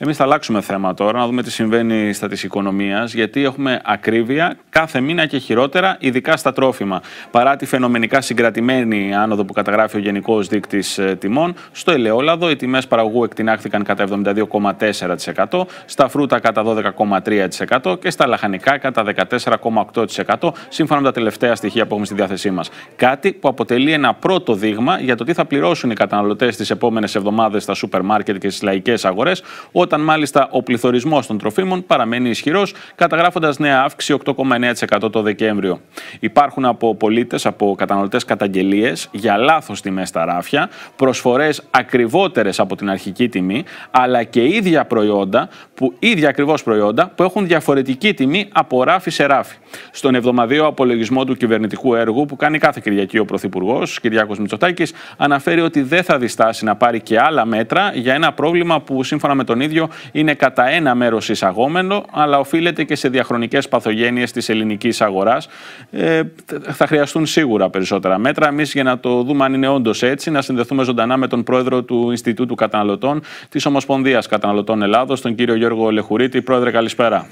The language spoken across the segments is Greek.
Εμείς θα αλλάξουμε θέμα τώρα, να δούμε τι συμβαίνει στα της οικονομίας, γιατί έχουμε ακρίβεια κάθε μήνα και χειρότερα, ειδικά στα τρόφιμα. Παρά τη φαινομενικά συγκρατημένη άνοδο που καταγράφει ο Γενικός Δείκτης ε, Τιμών, στο ελαιόλαδο οι τιμές παραγωγού εκτινάχθηκαν κατά 72,4%, στα φρούτα κατά 12,3% και στα λαχανικά κατά 14,8%, σύμφωνα με τα τελευταία στοιχεία που έχουμε στη διάθεσή μας. Κάτι που αποτελεί ένα πρώτο δείγμα για το τι θα πληρώσουν οι καταναλωτές τις επόμενες εβδομάδες στα σούπερ μάρκετ και στις λαϊκές αγορές, όταν μάλιστα ο πληθωρισμός των τροφίμων παραμένει ισχυρός, καταγράφοντας νέα αύξηση 8,9% το Δεκέμβριο. Υπάρχουν από πολίτες, από καταναλωτές καταγγελίες για λάθος τιμές στα ράφια, προσφορές ακριβότερες από την αρχική τιμή, αλλά και ίδια προϊόντα, που, ίδια ακριβώς προϊόντα που έχουν διαφορετική τιμή από ράφι σε ράφι. Στον εβδομαδιαίο απολογισμό του κυβερνητικού έργου που κάνει κάθε Κυριακή ο Πρωθυπουργός, Κυριάκος Μητσοτάκης, αναφέρει ότι δεν θα διστάσει να πάρει και άλλα μέτρα για ένα πρόβλημα που σύμφωνα με τον ίδιο είναι κατά ένα μέρος εισαγόμενο, αλλά οφείλεται και σε διαχρονικές παθογένειες της ελληνικής αγοράς. Ε, θα χρειαστούν σίγουρα περισσότερα μέτρα. Εμείς για να το δούμε αν είναι όντως έτσι, να συνδεθούμε ζωντανά με τον πρόεδρο του Ινστιτούτου Καταναλωτών της Ομοσπονδίας Καταναλωτών Ελλάδος, τον κύριο Γιώργο Λεχουρίτη. Πρόεδρε, καλησπέρα.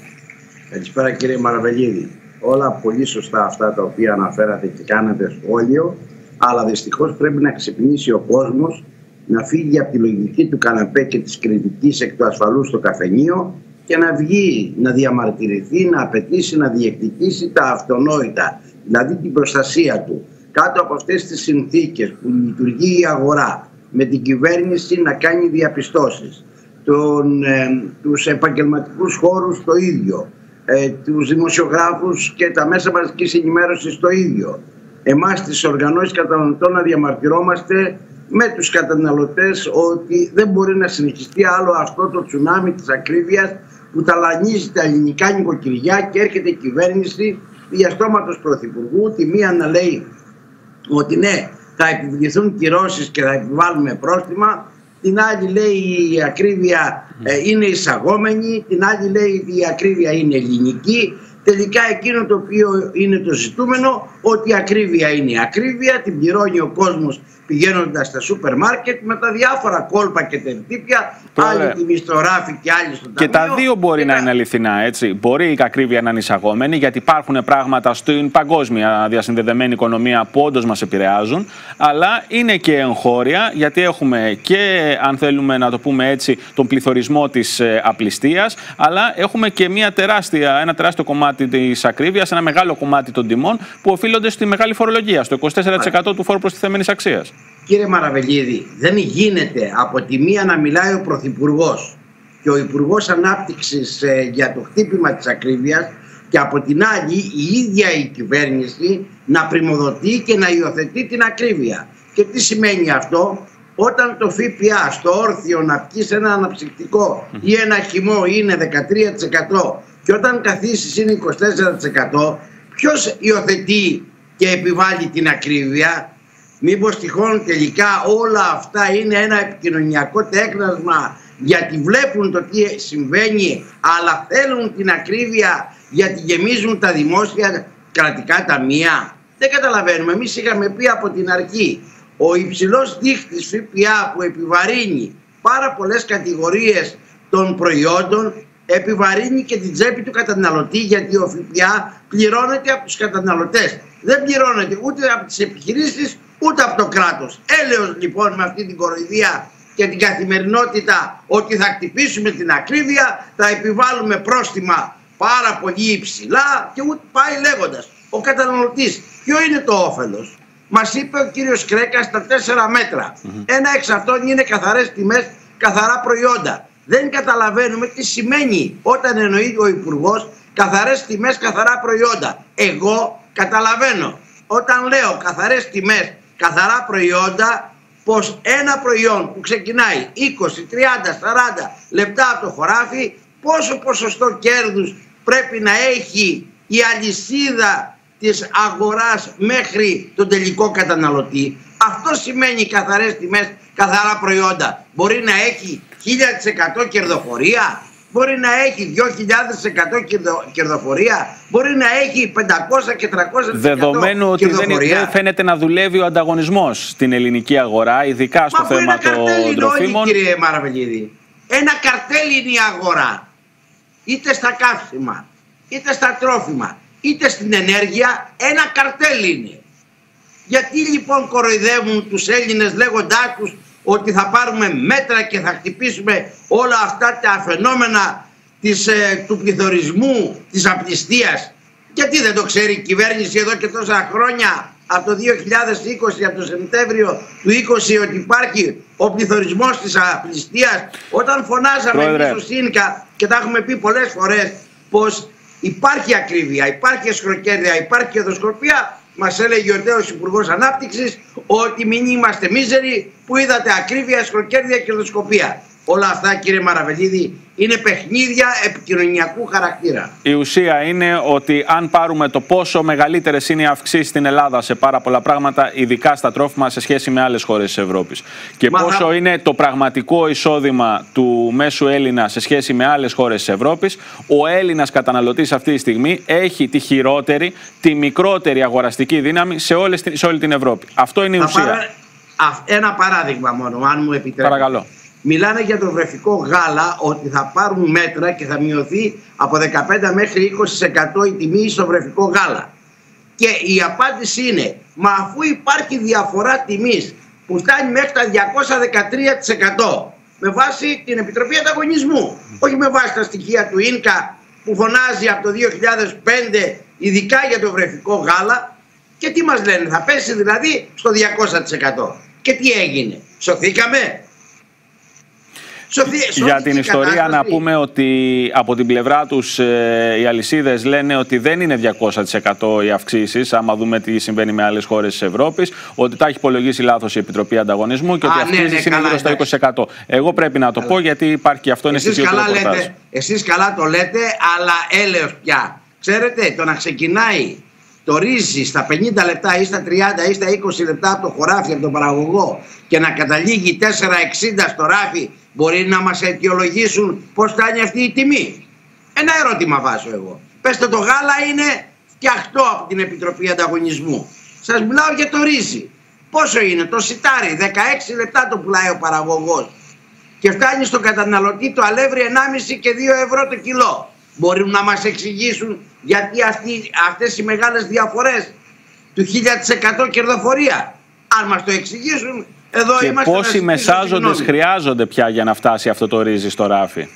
Καλησπέρα κύριε Μαραβελίδη. Όλα πολύ σωστά αυτά τα οποία αναφέρατε και κάνετε σχόλιο, αλλά δυστυχώς πρέπει να ξυπνήσει ο κόσμος να φύγει από τη λογική του καναπέ και της κριτικής εκ του ασφαλού στο καφενείο και να βγει, να διαμαρτυρηθεί, να απαιτήσει, να διεκδικήσει τα αυτονόητα, δηλαδή την προστασία του. Κάτω από αυτές τις συνθήκες που λειτουργεί η αγορά με την κυβέρνηση να κάνει διαπιστώσεις, τον, ε, τους επαγγελματικούς χώρους το ίδιο, ε, τους δημοσιογράφους και τα μέσα μαζικής ενημέρωσης το ίδιο. Εμάς τις οργανώσεις καταναλωτών να διαμαρτυρόμαστε με τους καταναλωτές ότι δεν μπορεί να συνεχιστεί άλλο αυτό το τσουνάμι της ακρίβειας που ταλανίζει τα ελληνικά νοικοκυριά και έρχεται η κυβέρνηση διαστόματος πρωθυπουργού τη μία να λέει ότι ναι θα επιβληθούν κυρώσεις και θα επιβάλλουμε πρόστιμα την άλλη λέει η ακρίβεια ε, είναι εισαγόμενη, την άλλη λέει η ακρίβεια είναι ελληνική. Τελικά εκείνο το οποίο είναι το ζητούμενο, ότι η ακρίβεια είναι η ακρίβεια, την πληρώνει ο κόσμος πηγαίνοντας στα σούπερ μάρκετ με τα διάφορα κόλπα και τερτύπια, άλλοι τη μισθοράφη και άλλοι στο ταμείο. Και τα δύο μπορεί να είναι αληθινά, έτσι. Μπορεί η ακρίβεια να είναι εισαγόμενη, γιατί υπάρχουν πράγματα στην παγκόσμια διασυνδεδεμένη οικονομία που όντως μας επηρεάζουν, αλλά είναι και εγχώρια, γιατί έχουμε και, αν θέλουμε να το πούμε έτσι, τον πληθωρισμό της ε, απληστίας, αλλά έχουμε και μια τεράστια, ένα τεράστιο κομμάτι της ακρίβειας, ένα μεγάλο κομμάτι των τιμών που οφείλονται στη μεγάλη φορολογία, στο 24% του φόρου προστιθέμενης αξίας. Κύριε Μαραβελίδη, δεν γίνεται από τη μία να μιλάει ο Πρωθυπουργός και ο Υπουργός Ανάπτυξης ε, για το χτύπημα της ακρίβειας και από την άλλη η ίδια η κυβέρνηση να πρημοδοτεί και να υιοθετεί την ακρίβεια. Και τι σημαίνει αυτό, όταν το ΦΠΑ στο όρθιο να πιει ένα αναψυκτικό ή ένα χυμό είναι 13% και όταν καθίσεις είναι 24% ποιος υιοθετεί και επιβάλλει την ακρίβεια; Μήπως τυχόν τελικά όλα αυτά είναι ένα επικοινωνιακό τέκνασμα γιατί βλέπουν το τι συμβαίνει αλλά θέλουν την ακρίβεια γιατί γεμίζουν τα δημόσια κρατικά ταμεία; Δεν καταλαβαίνουμε. Εμείς είχαμε πει από την αρχή ο υψηλός δείχτης ΦΠΑ που επιβαρύνει πάρα πολλές κατηγορίες των προϊόντων επιβαρύνει και την τσέπη του καταναλωτή γιατί ο ΦΠΑ πληρώνεται από τους καταναλωτές. Δεν πληρώνεται ούτε από τις επιχειρήσεις ούτε από το κράτος. Έλεος λοιπόν με αυτή την κοροϊδία και την καθημερινότητα ότι θα χτυπήσουμε την ακρίβεια, θα επιβάλλουμε πρόστιμα πάρα πολύ υψηλά και ούτε πάει λέγοντας. Ο καταναλωτής ποιο είναι το όφελος; Μας είπε ο κύριος Κρέκας στα τέσσερα μέτρα. Ένα εξ αυτών είναι καθαρές τιμές, καθαρά προϊόντα. Δεν καταλαβαίνουμε τι σημαίνει όταν εννοεί ο Υπουργός καθαρές τιμές, καθαρά προϊόντα. Εγώ καταλαβαίνω. Όταν λέω καθαρές τιμές, καθαρά προϊόντα πως ένα προϊόν που ξεκινάει 20, 30, 40 λεπτά από το χωράφι πόσο ποσοστό κέρδους πρέπει να έχει η αλυσίδα της αγοράς μέχρι τον τελικό καταναλωτή. Αυτό σημαίνει καθαρές τιμές, καθαρά προϊόντα. Μπορεί να έχει 1000% κερδοφορία, μπορεί να έχει 2.000% κερδοφορία, μπορεί να έχει 500 και 300% Δεδομένου ότι δεν, δεν φαίνεται να δουλεύει ο ανταγωνισμός στην ελληνική αγορά, ειδικά στο Μα θέμα των τροφίμων. Όλοι, κύριε Μαραβελίδη. Ένα καρτέλ είναι η αγορά. Είτε στα καύσιμα, είτε στα τρόφιμα, είτε στην ενέργεια, ένα καρτέλ είναι. Γιατί λοιπόν κοροϊδεύουν τους Έλληνες λέγοντάς τους ότι θα πάρουμε μέτρα και θα χτυπήσουμε όλα αυτά τα φαινόμενα της, ε, του πληθωρισμού, της απληστίας. Γιατί δεν το ξέρει η κυβέρνηση εδώ και τόσα χρόνια από το 2020, από το Σεπτέμβριο του 20 ότι υπάρχει ο πληθωρισμός της απληστίας. Όταν φωνάζαμε εμείς στο ΣΥΝΚΑ και τα έχουμε πει πολλές φορές πως υπάρχει ακρίβεια, υπάρχει εσχροκέρδεια, υπάρχει κερδοσκοπία Μας έλεγε ο τέο Υπουργός Ανάπτυξης ότι μην είμαστε μίζεροι που είδατε ακρίβεια, σκροκέρδια και κερδοσκοπία. Όλα αυτά κύριε Μαραβελίδη είναι παιχνίδια επικοινωνιακού χαρακτήρα. Η ουσία είναι ότι αν πάρουμε το πόσο μεγαλύτερες είναι οι αυξήσεις στην Ελλάδα σε πάρα πολλά πράγματα, ειδικά στα τρόφιμα σε σχέση με άλλες χώρες της Ευρώπης, και πόσο είναι το πραγματικό εισόδημα του μέσου Έλληνα σε σχέση με άλλες χώρες της Ευρώπης, ο Έλληνας καταναλωτής αυτή τη στιγμή έχει τη χειρότερη, τη μικρότερη αγοραστική δύναμη σε, όλες, σε όλη την Ευρώπη. Αυτό είναι η ουσία. Ένα παράδειγμα μόνο, αν μου επιτρέπετε. Παρακαλώ. Μιλάνε για το βρεφικό γάλα ότι θα πάρουν μέτρα και θα μειωθεί από 15 μέχρι 20% η τιμή στο βρεφικό γάλα. Και η απάντηση είναι, μα αφού υπάρχει διαφορά τιμής που φτάνει μέχρι τα 213% με βάση την Επιτροπή Ανταγωνισμού, όχι με βάση τα στοιχεία του ΙΝΚΑ που φωνάζει από το 2005 ειδικά για το βρεφικό γάλα και τι μας λένε, θα πέσει δηλαδή στο 200%. Και τι έγινε, σωθήκαμε, για την ιστορία να πούμε ότι από την πλευρά τους ε, οι αλυσίδες λένε ότι δεν είναι 200% οι αυξήσεις, άμα δούμε τι συμβαίνει με άλλες χώρες της Ευρώπης, ότι τα έχει υπολογίσει λάθος η Επιτροπή Ανταγωνισμού και ότι οι ναι, αυξήσεις ναι, είναι γύρω στα 20%. Εγώ πρέπει να το πω γιατί υπάρχει και αυτό είναι εσείς καλά, λέτε, εσείς καλά το λέτε, αλλά έλεος πια. Ξέρετε, το να ξεκινάει το ρύζι στα 50 λεπτά ή στα 30 ή στα 20 λεπτά από το χωράφι, από τον παραγωγό και να καταλήγει 4,60 στο ράφι μπορεί να μας αιτιολογήσουν πώς φτάνει αυτή η τιμή; Ένα ερώτημα βάζω εγώ. Πεςτε το γάλα είναι φτιαχτό από την Επιτροπή Ανταγωνισμού. Σας μιλάω για το ρύζι. Πόσο είναι το σιτάρι, 16 λεπτά το πουλάει ο παραγωγός και φτάνει στον καταναλωτή το αλεύρι 1,5 και 2 ευρώ το κιλό. Μπορούν να μας εξηγήσουν γιατί αυτοί, αυτές οι μεγάλες διαφορές του 1000% κερδοφορία; Αν μας το εξηγήσουν εδώ και πόσοι μεσάζοντες χρειάζονται πια για να φτάσει αυτό το ρύζι στο ράφι;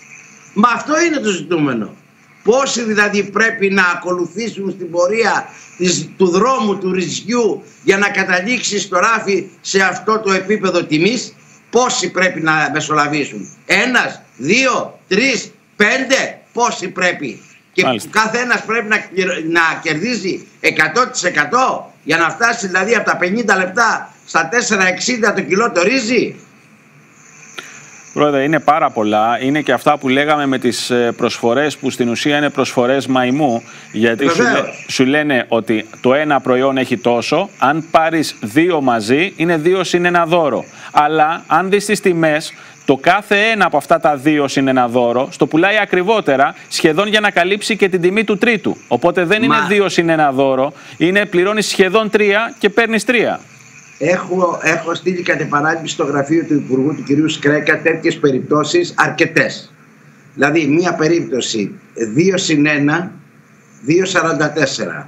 Μα αυτό είναι το ζητούμενο. Πόσοι δηλαδή πρέπει να ακολουθήσουν στην πορεία της, του δρόμου του ρυζιού για να καταλήξει στο ράφι σε αυτό το επίπεδο τιμής; Πόσοι πρέπει να μεσολαβήσουν; Ένας, δύο, τρεις, πέντε; Πόσοι πρέπει; Και κάθε ένας πρέπει να, να κερδίζει 100% για να φτάσει δηλαδή από τα 50 λεπτά στα 4,60 το κιλό το ρύζι. Πρόεδρε, είναι πάρα πολλά. Είναι και αυτά που λέγαμε με τις ε, προσφορές που στην ουσία είναι προσφορές μαϊμού. Γιατί σου, σου, λένε ότι το ένα προϊόν έχει τόσο, αν πάρεις δύο μαζί είναι δύο συν ένα δώρο. Αλλά αν δεις τις τιμές, το κάθε ένα από αυτά τα δύο συν ένα δώρο στο πουλάει ακριβότερα σχεδόν για να καλύψει και την τιμή του τρίτου. Οπότε δεν είναι δύο συν ένα δώρο, είναι πληρώνεις σχεδόν τρία και παίρνεις τρία. Έχω, έχω στείλει κατ' επανάληψη στο γραφείο του Υπουργού του κ. Σκρέκα τέτοιες περιπτώσεις αρκετές. Δηλαδή μία περίπτωση 2 συν 1, 2,44.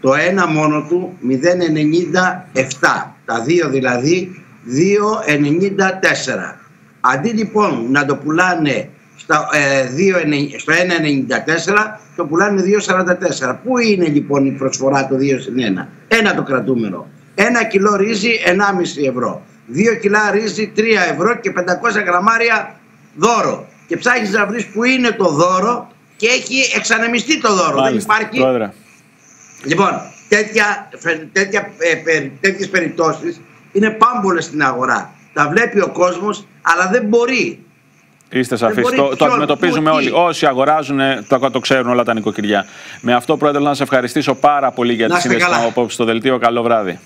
Το ένα μόνο του 0,97. Τα δύο δηλαδή 2,94. Αντί λοιπόν να το πουλάνε στα, ε, 2, στο 1,94 το πουλάνε 2,44. Πού είναι λοιπόν η προσφορά το 2 συν 1. Ένα το κρατούμενο. Ένα κιλό ρύζι 1,5 ευρώ. Δύο κιλά ρύζι 3 ευρώ και 500 γραμμάρια δώρο. Και ψάχνεις να βρεις που είναι το δώρο και έχει εξανεμιστεί το δώρο. Μάλιστα, Δεν υπάρχει. Πρόεδρε. Λοιπόν, τέτοια, τέτοια, ε, τέτοιες περιπτώσεις είναι πάμπολες στην αγορά. Τα βλέπει ο κόσμος, αλλά δεν μπορεί. Είστε σαφείς. Το, το αντιμετωπίζουμε όλοι. Όσοι αγοράζουν, το, το ξέρουν όλα τα νοικοκυριά. Με αυτό, Πρόεδρε, να σα ευχαριστήσω πάρα πολύ για τη σύνδεση που απόψε στο δελτίο. Καλό βράδυ.